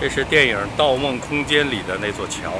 这是电影盗梦空间里的那座桥。